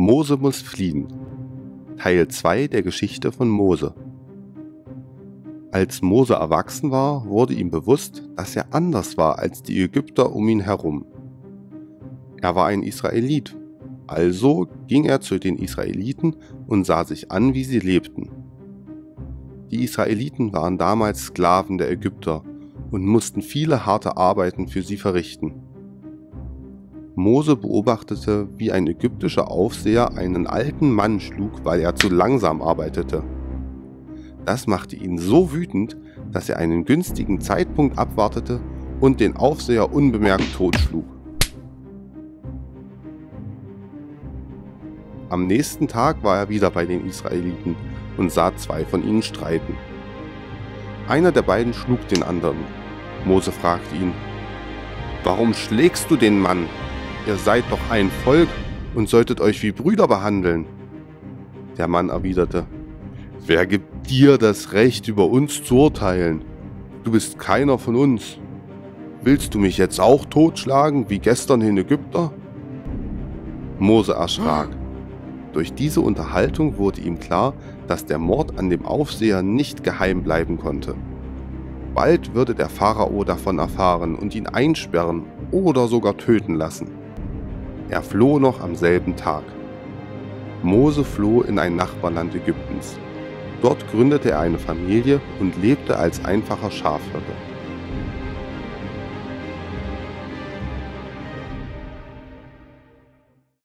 Mose muss fliehen. Teil 2 der Geschichte von Mose. Als Mose erwachsen war, wurde ihm bewusst, dass er anders war als die Ägypter um ihn herum. Er war ein Israelit, also ging er zu den Israeliten und sah sich an, wie sie lebten. Die Israeliten waren damals Sklaven der Ägypter und mussten viele harte Arbeiten für sie verrichten. Mose beobachtete, wie ein ägyptischer Aufseher einen alten Mann schlug, weil er zu langsam arbeitete. Das machte ihn so wütend, dass er einen günstigen Zeitpunkt abwartete und den Aufseher unbemerkt totschlug. Am nächsten Tag war er wieder bei den Israeliten und sah zwei von ihnen streiten. Einer der beiden schlug den anderen. Mose fragte ihn, Warum schlägst du den Mann? Ihr seid doch ein Volk und solltet euch wie Brüder behandeln. Der Mann erwiderte, Wer gibt dir das Recht, über uns zu urteilen? Du bist keiner von uns. Willst du mich jetzt auch totschlagen, wie gestern in Ägypter? Mose erschrak. Durch diese Unterhaltung wurde ihm klar, dass der Mord an dem Aufseher nicht geheim bleiben konnte. Bald würde der Pharao davon erfahren und ihn einsperren oder sogar töten lassen. Er floh noch am selben Tag. Mose floh in ein Nachbarland Ägyptens. Dort gründete er eine Familie und lebte als einfacher Schafhirte.